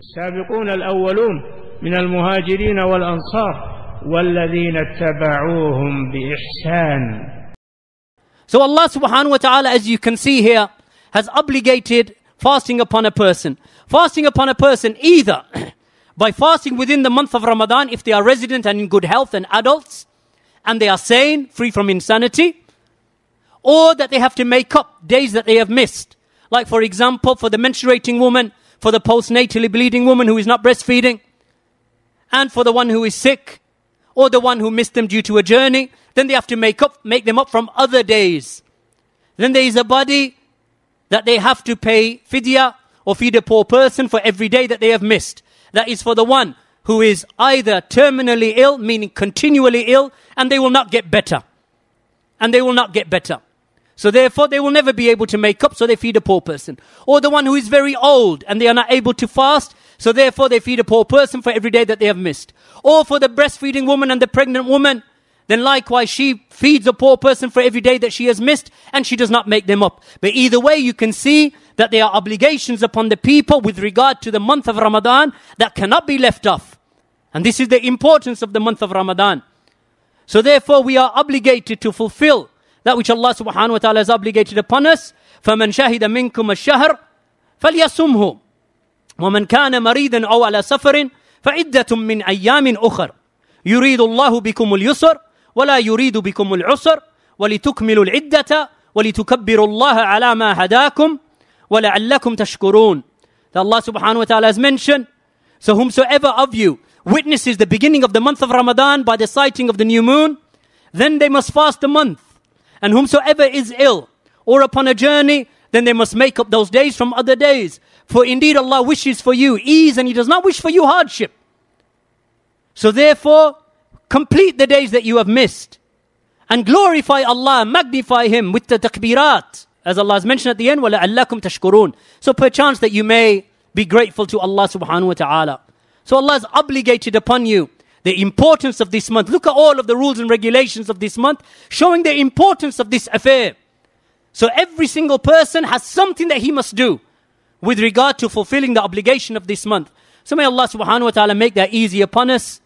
السابقون الأولون من المهاجرين والأنصار والذين اتبعوهم بإحسان So Allah subhanahu wa ta'ala, as you can see here, has obligated fasting upon a person. Fasting upon a person either by fasting within the month of Ramadan if they are resident and in good health and adults, and they are sane, free from insanity, or that they have to make up days that they have missed. Like for example, for the menstruating woman, for the postnatally bleeding woman who is not breastfeeding, and for the one who is sick, or the one who missed them due to a journey, then they have to make up, make them up from other days. Then there is a body that they have to pay fidya or feed a poor person for every day that they have missed. That is for the one who is either terminally ill, meaning continually ill, and they will not get better. And they will not get better. So therefore they will never be able to make up, so they feed a poor person. Or the one who is very old and they are not able to fast, so therefore they feed a poor person for every day that they have missed. Or for the breastfeeding woman and the pregnant woman, then likewise she feeds a poor person for every day that she has missed and she does not make them up. But either way, you can see that there are obligations upon the people with regard to the month of Ramadan that cannot be left off. And this is the importance of the month of Ramadan. So therefore, we are obligated to fulfill that which Allah subhanahu wa ta'ala has obligated upon us. فَمَنْ شَهِدَ مِنْكُمَ الشَّهْرَ فَلْيَصُمْهُ ومن كان مريضا أو على سفر فعدة من أيام أخر يريد الله بكم اليسر ولا يريد بكم العسر ولتكملوا العدة ولتكبروا الله على ما هداكم ولعلكم تشكرون that Allah subhanahu wa ta'ala has mentioned so whomsoever of you witnesses the beginning of the month of Ramadan by the sighting of the new moon then they must fast a month and whomsoever is ill or upon a journey then they must make up those days from other days for indeed Allah wishes for you ease and He does not wish for you hardship. So therefore, complete the days that you have missed and glorify Allah, magnify Him with the takbirat. As Allah has mentioned at the end, وَلَعَلَّكُمْ تَشْكُرُونَ So perchance that you may be grateful to Allah subhanahu wa ta'ala. So Allah has obligated upon you the importance of this month. Look at all of the rules and regulations of this month, showing the importance of this affair. So every single person has something that he must do with regard to fulfilling the obligation of this month. So may Allah subhanahu wa ta'ala make that easy upon us.